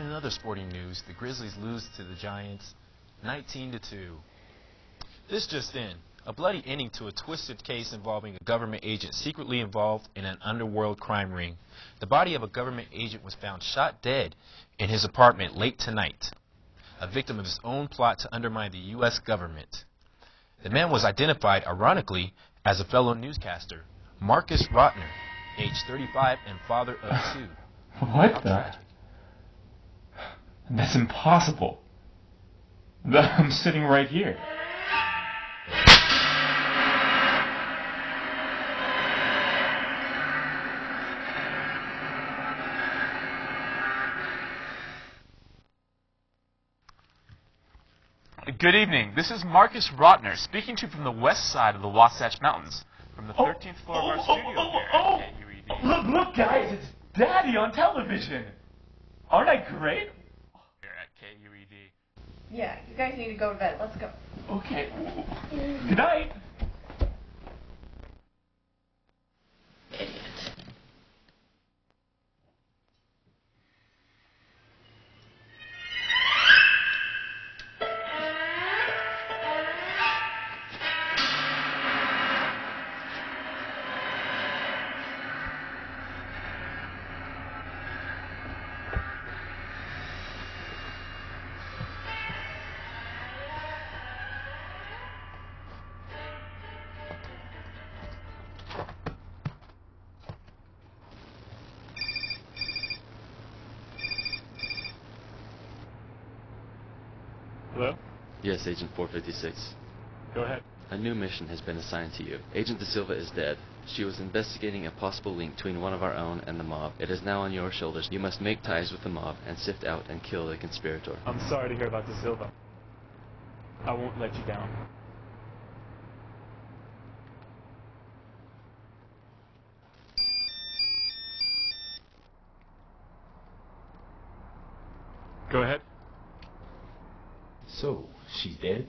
other sporting news, the Grizzlies lose to the Giants 19 to 2. This just in. A bloody ending to a twisted case involving a government agent secretly involved in an underworld crime ring. The body of a government agent was found shot dead in his apartment late tonight, a victim of his own plot to undermine the U.S. government. The man was identified, ironically, as a fellow newscaster, Marcus Rotner, age 35 and father of two. What the? That's impossible. I'm sitting right here. Good evening. This is Marcus Rotner speaking to you from the west side of the Wasatch Mountains, from the 13th floor of oh, our oh, studio oh, here oh, at KUED. Look, look, guys, it's Daddy on television. Aren't I great? Yeah, you guys need to go to bed. Let's go. Okay. Good night. Hello? Yes, Agent 456. Go ahead. A new mission has been assigned to you. Agent De Silva is dead. She was investigating a possible link between one of our own and the mob. It is now on your shoulders. You must make ties with the mob and sift out and kill the conspirator. I'm sorry to hear about De Silva. I won't let you down. Go ahead. So, she's dead?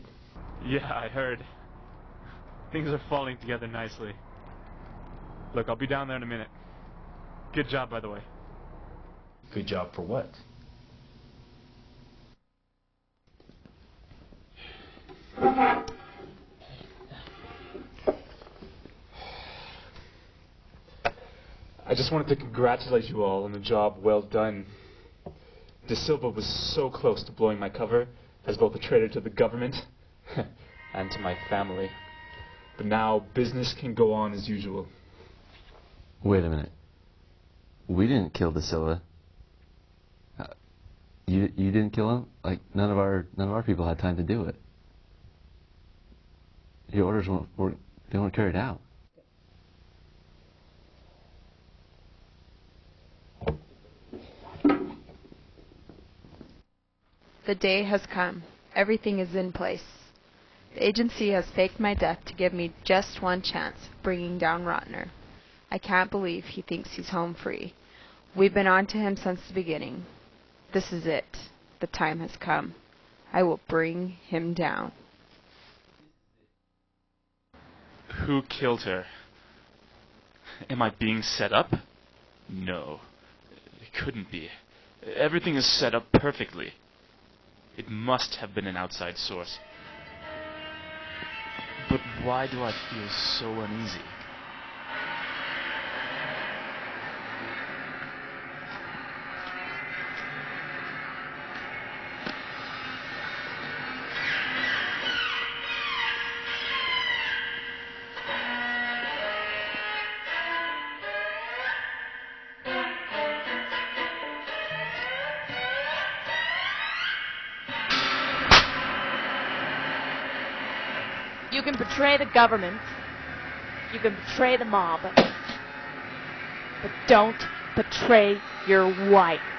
Yeah, I heard. Things are falling together nicely. Look, I'll be down there in a minute. Good job, by the way. Good job for what? I just wanted to congratulate you all on a job well done. De Silva was so close to blowing my cover as both a traitor to the government and to my family. But now business can go on as usual. Wait a minute. We didn't kill De Silva. Uh, you you didn't kill him? Like none of our none of our people had time to do it. Your orders weren't, weren't they weren't carried out. The day has come. Everything is in place. The agency has faked my death to give me just one chance bringing down Rotner. I can't believe he thinks he's home free. We've been on to him since the beginning. This is it. The time has come. I will bring him down. Who killed her? Am I being set up? No. It couldn't be. Everything is set up perfectly. It must have been an outside source. But why do I feel so uneasy? You can betray the government. You can betray the mob. But don't betray your wife.